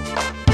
Bye.